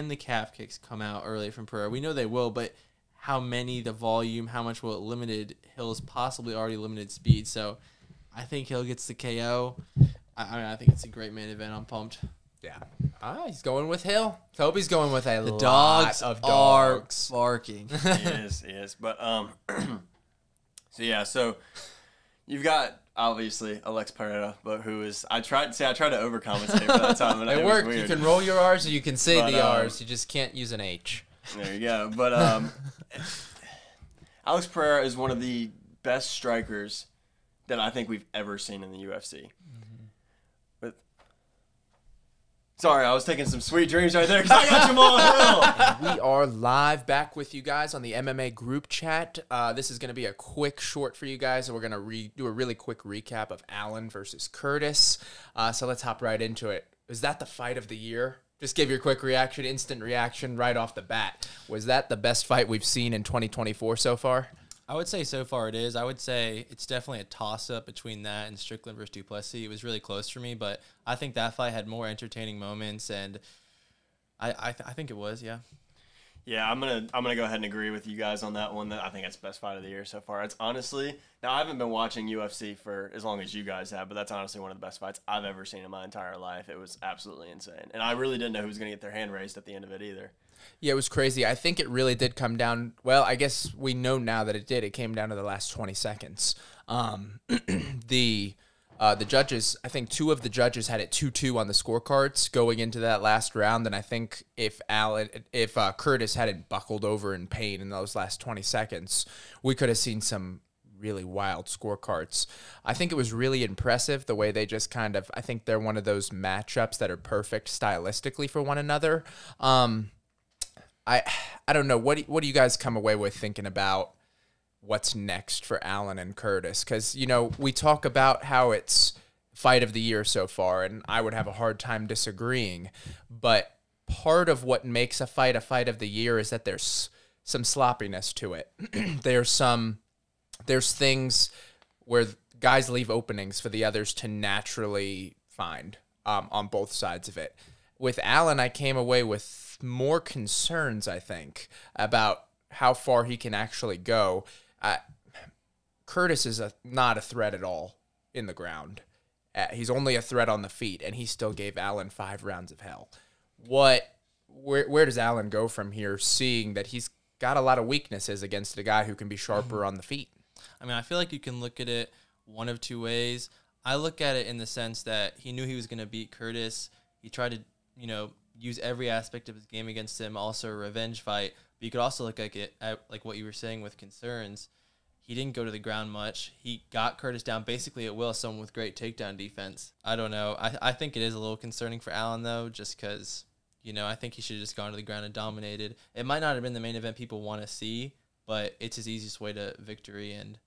can the calf kicks come out early from Pereira? We know they will, but how many, the volume, how much will it limited Hill's possibly already limited speed? So I think Hill gets the KO. I, I mean, I think it's a great main event. I'm pumped. Yeah. Ah, he's going with Hill. Toby's going with a The lot dogs of are dogs. barking. yes, is, he is. But um, so yeah, so you've got obviously Alex Pereira, but who is I tried see I tried to overcompensate for that time, and it, It worked. You can roll your R's or you can say But, the um, R's. You just can't use an H. There you go. But um, Alex Pereira is one of the best strikers that I think we've ever seen in the UFC. But sorry, I was taking some sweet dreams right there because I got Jamahal Hill. we are live back with you guys on the MMA group chat. Uh, this is going to be a quick short for you guys, and we're going to do a really quick recap of Allen versus Curtis. Uh, so let's hop right into it. Is that the fight of the year? Just give your quick reaction, instant reaction right off the bat. Was that the best fight we've seen in 2024 so far? I would say so far it is. I would say it's definitely a toss up between that and Strickland versus Du Plessis. It was really close for me, but I think that fight had more entertaining moments, and I I, th- I think it was yeah. Yeah, I'm gonna I'm gonna go ahead and agree with you guys on that one. That I think it's best fight of the year so far. It's honestly now I haven't been watching UFC for as long as you guys have, but that's honestly one of the best fights I've ever seen in my entire life. It was absolutely insane, and I really didn't know who was gonna get their hand raised at the end of it either. Yeah, it was crazy. I think it really did come down. Well, I guess we know now that it did. It came down to the last 20 seconds. Um, the uh, the judges, I think two of the judges had it 2-2 on the scorecards going into that last round, and I think if Allen, if uh, Curtis hadn't buckled over in pain in those last 20 seconds, we could have seen some really wild scorecards. I think it was really impressive the way they just kind of. I think they're one of those matchups that are perfect stylistically for one another. Um, I I don't know. What do, what do you guys come away with thinking about what's next for Allen and Curtis? Cuz you know we talk about how it's fight of the year so far and I would have a hard time disagreeing. But part of what makes a fight a fight of the year is that there's some sloppiness to it. There's some there's things where guys leave openings for the others to naturally find um, on both sides of it. With Allen, I came away with more concerns, I think, about how far he can actually go. Uh, Curtis is a, not a threat at all in the ground. Uh, he's only a threat on the feet, and he still gave Allen five rounds of hell. What? Where? Where does Allen go from here? Seeing that he's got a lot of weaknesses against a guy who can be sharper on the feet. I mean, I feel like you can look at it one of two ways. I look at it in the sense that he knew he was going to beat Curtis. He tried to, you know, use every aspect of his game against him. Also, a revenge fight. But you could also look at it at like what you were saying with concerns. He didn't go to the ground much. He got Curtis down basically at will. Someone with great takedown defense. I don't know. I I think it is a little concerning for Allen though, just because you know I think he should have just gone to the ground and dominated. It might not have been the main event people want to see, but it's his easiest way to victory and.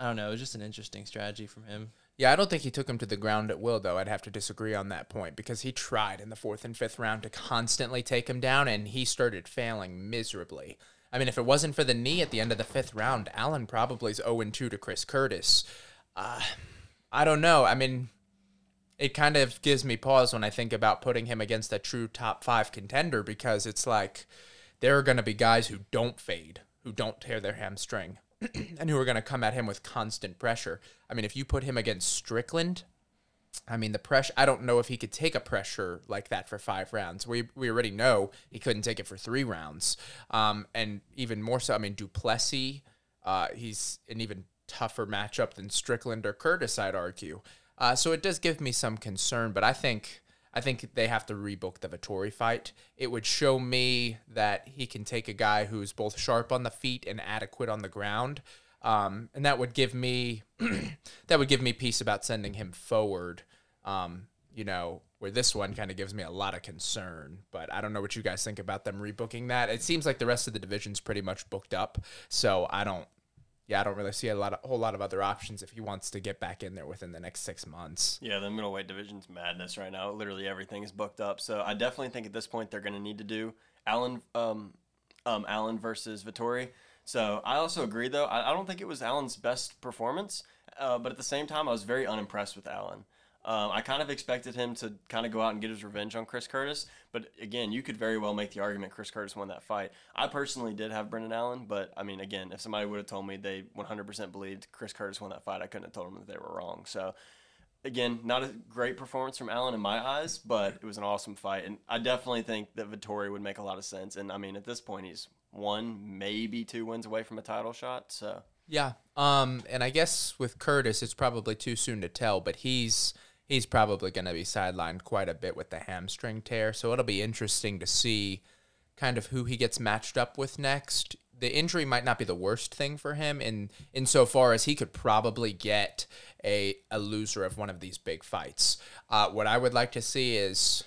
I don't know. It was just an interesting strategy from him. Yeah, I don't think he took him to the ground at will, though. I'd have to disagree on that point because he tried in the fourth and fifth round to constantly take him down, and he started failing miserably. I mean, if it wasn't for the knee at the end of the fifth round, Allen probably is 0 2 to Chris Curtis. Uh, I don't know. I mean, it kind of gives me pause when I think about putting him against a true top five contender because it's like there are going to be guys who don't fade, who don't tear their hamstring, and who are going to come at him with constant pressure. I mean, if you put him against Strickland, I mean, the pressure, I don't know if he could take a pressure like that for five rounds. We, we already know he couldn't take it for three rounds. Um, and even more so, I mean, Du Plessis, uh, he's an even tougher matchup than Strickland or Curtis, I'd argue. Uh, so it does give me some concern, but I think. I think they have to rebook the Vettori fight. It would show me that he can take a guy who's both sharp on the feet and adequate on the ground, um, and that would give me that would give me peace about sending him forward. Um, you know, where this one kind of gives me a lot of concern. But I don't know what you guys think about them rebooking that. It seems like the rest of the division's pretty much booked up, so I don't. Yeah, I don't really see a lot of whole lot of other options if he wants to get back in there within the next six months. Yeah, the middleweight division's madness right now. Literally everything is booked up. So I definitely think at this point they're going to need to do Allen, um, um, Allen versus Vettori. So I also agree though. I, I don't think it was Allen's best performance, uh, but at the same time, I was very unimpressed with Allen. Um, I kind of expected him to kind of go out and get his revenge on Chris Curtis, but again, you could very well make the argument Chris Curtis won that fight. I personally did have Brendan Allen, but I mean, again, if somebody would have told me they 100% believed Chris Curtis won that fight, I couldn't have told them that they were wrong. So, again, not a great performance from Allen in my eyes, but it was an awesome fight, and I definitely think that Vettori would make a lot of sense. And I mean, at this point, he's one, maybe two wins away from a title shot. So. Yeah. Um, and I guess with Curtis, it's probably too soon to tell, but he's he's probably going to be sidelined quite a bit with the hamstring tear. So it'll be interesting to see kind of who he gets matched up with next. The injury might not be the worst thing for him in insofar as he could probably get a, a loser of one of these big fights. Uh, what I would like to see is,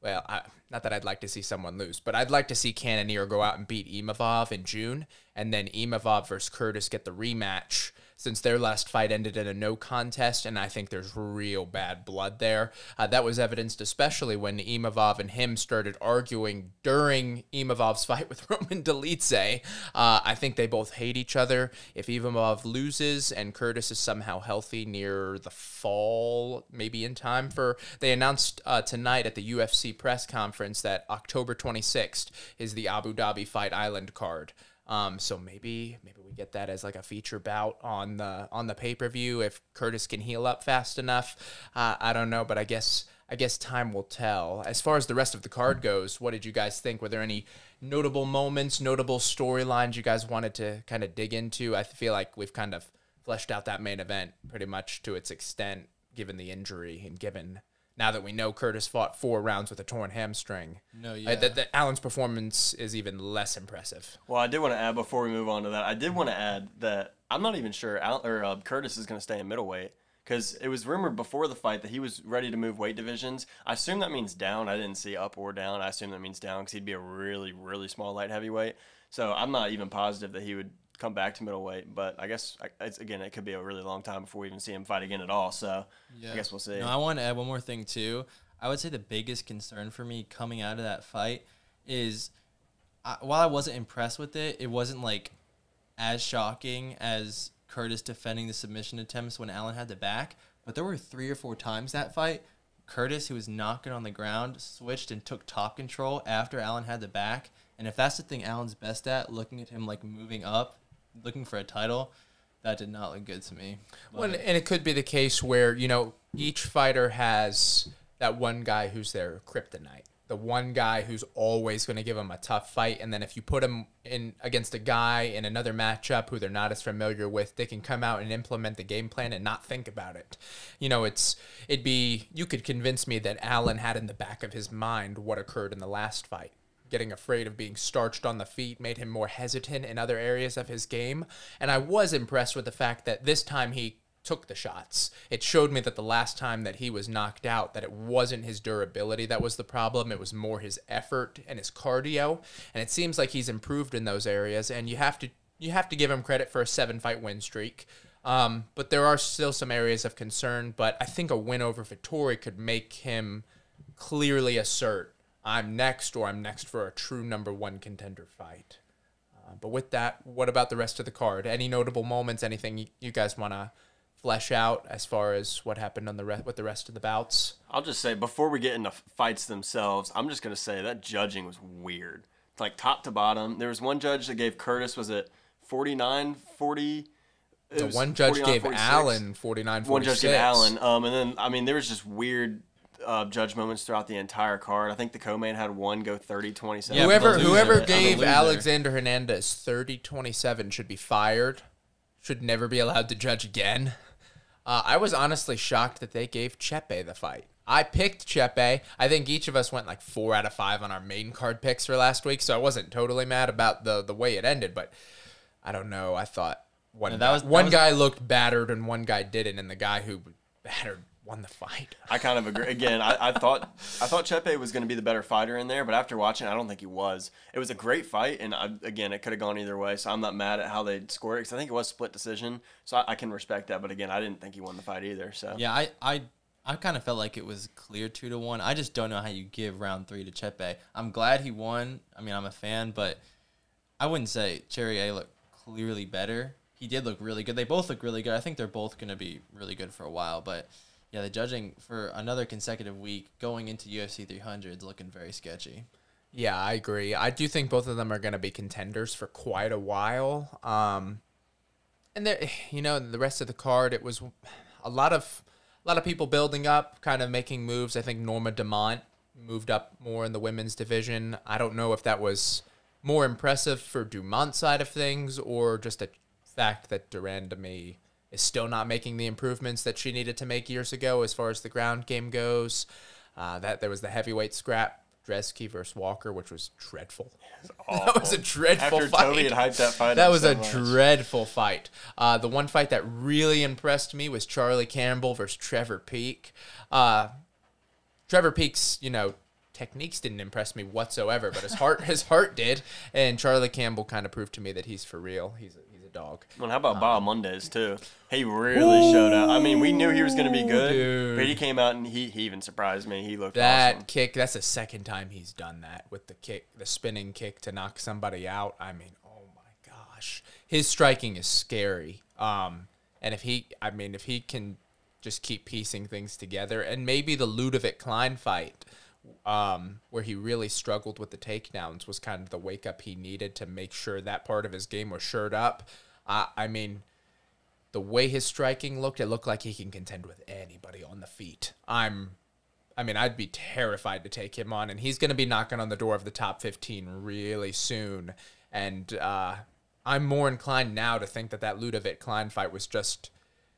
well, I, not that I'd like to see someone lose, but I'd like to see Cannonier go out and beat Imavov in June, and then Imavov versus Curtis get the rematch since their last fight ended in a no contest, and I think there's real bad blood there. Uh, that was evidenced especially when Imavov and him started arguing during Imavov's fight with Roman Dolidze. Uh, I think they both hate each other. If Imavov loses and Curtis is somehow healthy near the fall, maybe in time for, they announced uh, tonight at the UFC press conference that October 26th is the Abu Dhabi Fight Island card. Um, so maybe maybe we get that as like a feature bout on the on the pay per view if Curtis can heal up fast enough. Uh, I don't know, but I guess I guess time will tell. As far as the rest of the card goes, what did you guys think? Were there any notable moments, notable storylines you guys wanted to kind of dig into? I feel like we've kind of fleshed out that main event pretty much to its extent, given the injury and given now that we know Curtis fought four rounds with a torn hamstring. No, Uh, that, that Allen's performance is even less impressive. Well, I did want to add before we move on to that. I did want to add that I'm not even sure Al, or uh, Curtis is going to stay in middleweight because it was rumored before the fight that he was ready to move weight divisions. I assume that means down. I didn't see up or down. I assume that means down because he'd be a really, really small light heavyweight. So I'm not even positive that he would come back to middleweight. But I guess again, it could be a really long time before we even see him fight again at all. So I guess we'll see. No, I want to add one more thing too. I would say the biggest concern for me coming out of that fight is, I, while I wasn't impressed with it, it wasn't like as shocking as Curtis defending the submission attempts when Allen had the back. But there were three or four times that fight. Curtis, who was knocking on the ground, switched and took top control after Allen had the back. And if that's the thing Allen's best at, looking at him like moving up, looking for a title, that did not look good to me. Well, and, it could be the case where you know each fighter has that one guy who's their kryptonite, the one guy who's always going to give them a tough fight, and then if you put him in against a guy in another matchup who they're not as familiar with, they can come out and implement the game plan and not think about it. You know, it's it'd be you could convince me that Allen had in the back of his mind what occurred in the last fight getting afraid of being starched on the feet made him more hesitant in other areas of his game. And I was impressed with the fact that this time he took the shots. It showed me that the last time that he was knocked out that it wasn't his durability that was the problem, it was more his effort and his cardio. And it seems like he's improved in those areas and you have to you have to give him credit for a 7 fight win streak. Um, but there are still some areas of concern, but I think a win over Vettori could make him clearly assert I'm next or I'm next for a true number one contender fight. Uh, but with that, what about the rest of the card? Any notable moments? Anything you, you guys want to flesh out as far as what happened on the re- with the rest of the bouts? I'll just say before we get into fights themselves, I'm just gonna say that judging was weird. Like top to bottom, there was one judge that gave Curtis was it 49, 40. It The one judge 49, gave 46. Allen 49 One judge 46. gave Allen. Um, and then I mean there was just weird uh, judge moments throughout the entire card. I think the co-main had one go 30, 27. Yeah, whoever whoever gave. Alexander Hernandez 30 27 should be fired. Should never be allowed to judge again. Uh, I was honestly shocked that they gave Chepe the fight. I picked Chepe. I think each of us went like four out of five on our main card picks for last week, so I wasn't totally mad about the the way it ended. But I don't know. I thought one Yeah, that guy, was- that one was- guy looked battered and one guy didn't, and the guy who battered won the fight. I kind of agree. Again, I, I thought I thought Chepe was going to be the better fighter in there, but after watching, I don't think he was. It was a great fight, and I, again, it could have gone either way. So I'm not mad at how they scored it because I think it was split decision. So I, I can respect that. But again, I didn't think he won the fight either. So Yeah, I I I kind of felt like it was clear two to one. I just don't know how you give round three to Chepe. I'm glad he won. I mean, I'm a fan, but I wouldn't say Cherry A looked clearly better. He did look really good. They both look really good. I think they're both going to be really good for a while. But yeah, the judging for another consecutive week going into UFC 300 is looking very sketchy. Yeah, I agree. I do think both of them are going to be contenders for quite a while. Um, and there, you know, the rest of the card, it was a lot of a lot of people building up, kind of making moves. I think Norma Dumont moved up more in the women's division. I don't know if that was more impressive for Dumont's side of things or just a fact that de Randamie is still not making the improvements that she needed to make years ago as far as the ground game goes. Uh, that there was the heavyweight scrap Dresky versus Walker, which was dreadful. that was a dreadful After fight. Toby had hyped that fight That was so a much. dreadful fight. Uh, the one fight that really impressed me was Charlie Campbell versus Trevor Peek. Uh, Trevor Peek's, you know, techniques didn't impress me whatsoever, but his heart, his heart did. And Charlie Campbell kind of proved to me that he's for real. He's he's a dog. Well, how about Bahamondes too? He really showed out. I mean, we knew he was going to be good, dude. but he came out and he, he even surprised me. He looked That awesome. kick, that's the second time he's done that with the kick, the spinning kick to knock somebody out. I mean, oh my gosh. His striking is scary. Um, and if he, I mean, if he can just keep piecing things together, and maybe the Ludovit Klein fight, um, where he really struggled with the takedowns, was kind of the wake up he needed to make sure that part of his game was shored up. Uh, I mean, the way his striking looked, it looked like he can contend with anybody on the feet. I'm I mean, I'd be terrified to take him on, and he's going to be knocking on the door of the top 15 really soon. And uh, I'm more inclined now to think that that Ludovit Klein fight was just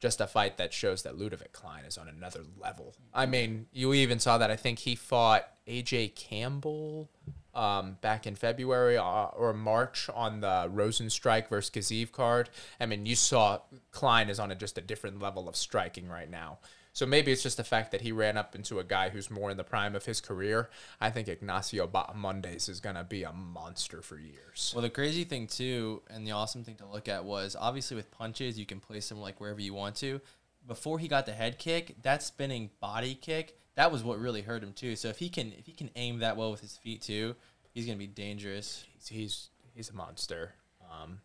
just a fight that shows that Ludovit Klein is on another level. I mean, you even saw that. I think he fought AJ Campbell um, back in February uh, or March on the Rozenstruik versus Gaziev card. I mean, you saw Klein is on a, just a different level of striking right now. So maybe it's just the fact that he ran up into a guy who's more in the prime of his career. I think Ignacio Bahamondes is going to be a monster for years. Well, the crazy thing too, and the awesome thing to look at was obviously with punches you can place them like wherever you want to. Before he got the head kick, that spinning body kick, that was what really hurt him too. So if he can if he can aim that well with his feet too, he's gonna be dangerous. He's he's, he's a monster. Um,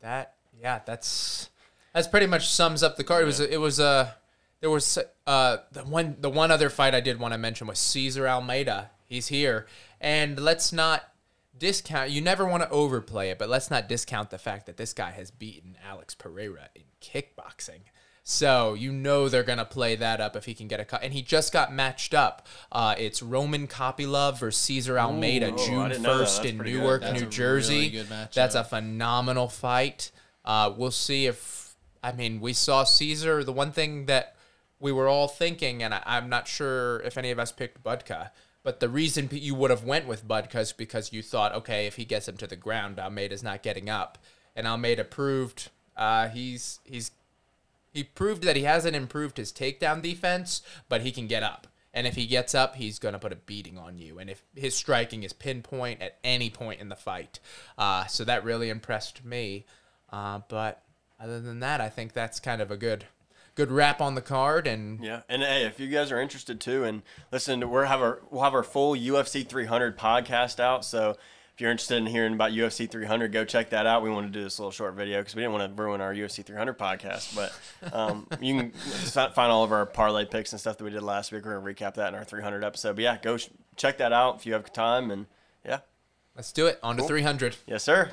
that yeah, that's that's pretty much sums up the card. It was it was a there was uh the one the one other fight I did want to mention was Cesar Almeida. He's here, and let's not discount. You never want to overplay it, but let's not discount the fact that this guy has beaten Alex Pereira in kickboxing. So you know they're gonna play that up if he can get a cut, and he just got matched up. Uh, it's Roman Kopylov versus Cesar Almeida, Ooh, June didn't that. first in. Newark, New really Jersey. matchup. That's a phenomenal fight. Uh, we'll see if I mean we saw Cesar. The one thing that we were all thinking, and I, I'm not sure if any of us picked Budka, but the reason you would have went with Budka is because you thought, okay, if he gets him to the ground, Almeida's not getting up, and Almeida proved uh, he's he's he proved that he hasn't improved his takedown defense, but he can get up. And if he gets up, he's going to put a beating on you. And if his striking is pinpoint at any point in the fight. Uh, so that really impressed me. Uh, but other than that, I think that's kind of a good good wrap on the card. And Yeah, and hey, if you guys are interested too, and listen, we're have our we'll have our full UFC 300 podcast out. So if you're interested in hearing about UFC 300, go check that out. We want to do this little short video because we didn't want to ruin our UFC 300 podcast. But um, you can find all of our parlay picks and stuff that we did last week. We're gonna recap that in our 300 episode. But yeah, go sh- check that out if you have time. And yeah, let's do it. On to 300. yes, sir.